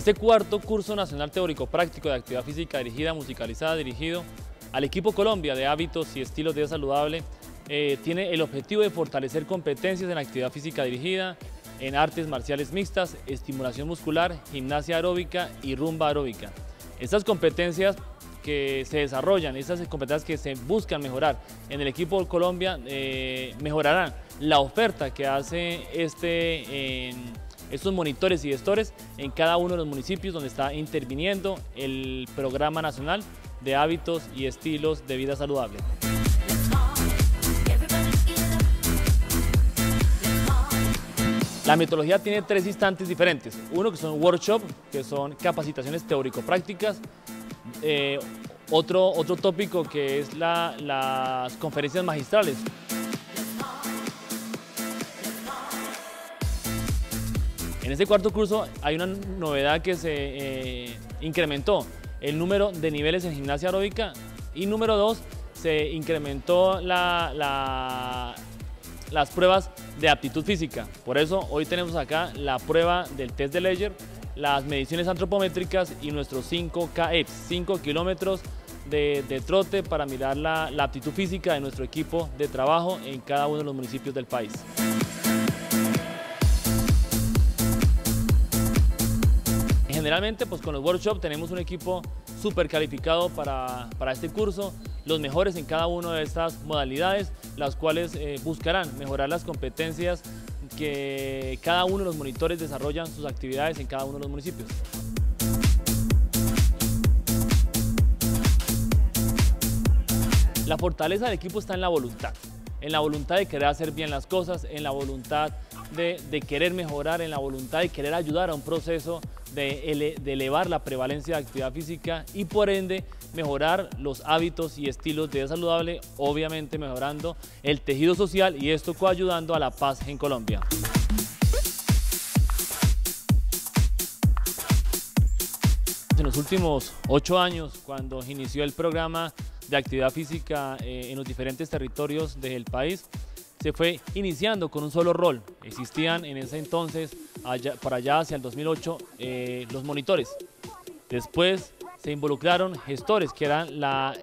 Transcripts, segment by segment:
Este cuarto curso nacional teórico práctico de actividad física dirigida, musicalizada, dirigido al equipo Colombia de hábitos y estilos de vida saludable, eh, tiene el objetivo de fortalecer competencias en actividad física dirigida, en artes marciales mixtas, estimulación muscular, gimnasia aeróbica y rumba aeróbica. Estas competencias que se desarrollan, estas competencias que se buscan mejorar en el equipo Colombia, eh, mejorarán la oferta que hace este, estos monitores y gestores en cada uno de los municipios donde está interviniendo el Programa Nacional de Hábitos y Estilos de Vida Saludable. La metodología tiene tres instantes diferentes. Uno que son workshops, que son capacitaciones teórico-prácticas. Eh, otro, otro tópico que es las conferencias magistrales. En este cuarto curso hay una novedad que se eh, incrementó el número de niveles en gimnasia aeróbica y número dos, se incrementó la, las pruebas de aptitud física. Por eso hoy tenemos acá la prueba del test de Ledger, las mediciones antropométricas y nuestros 5 KEPS, 5 kilómetros de, trote para mirar la aptitud física de nuestro equipo de trabajo en cada uno de los municipios del país. Generalmente pues con los workshops tenemos un equipo súper calificado para, para, este curso, los mejores en cada una de estas modalidades, las cuales eh, buscarán mejorar las competencias que cada uno de los monitores desarrollan sus actividades en cada uno de los municipios. La fortaleza del equipo está en la voluntad, en la voluntad de querer hacer bien las cosas, en la voluntad de, de querer mejorar, en la voluntad de querer ayudar a un proceso de, elevar la prevalencia de actividad física y por ende mejorar los hábitos y estilos de vida saludable, obviamente mejorando el tejido social y esto coayudando a la paz en Colombia. En los últimos ocho años, cuando inició el programa de actividad física eh, en los diferentes territorios del país, se fue iniciando con un solo rol. Existían en ese entonces, para allá hacia el 2008, eh, los monitores. Después se involucraron gestores, que eran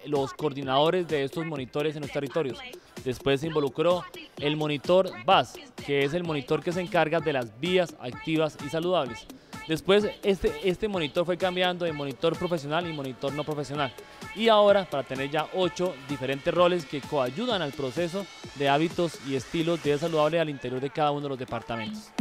los coordinadores de estos monitores en los territorios. Después se involucró el monitor BAS, que es el monitor que se encarga de las vías activas y saludables. Después este, este monitor fue cambiando de monitor profesional y monitor no profesional. Y ahora para tener ya ocho diferentes roles que coayudan al proceso de hábitos y estilos de vida saludable al interior de cada uno de los departamentos.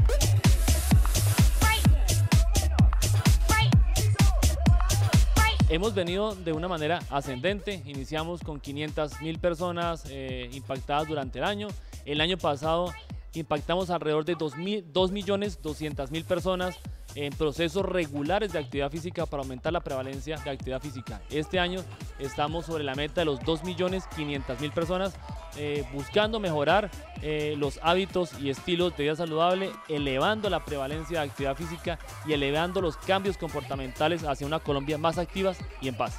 Hemos venido de una manera ascendente, iniciamos con 500 mil personas eh, impactadas durante el año. El año pasado impactamos alrededor de 2.200.000 personas en procesos regulares de actividad física para aumentar la prevalencia de actividad física. Este año estamos sobre la meta de los 2.500.000 personas eh, buscando mejorar eh, los hábitos y estilos de vida saludable, elevando la prevalencia de actividad física y elevando los cambios comportamentales hacia una Colombia más activa y en paz.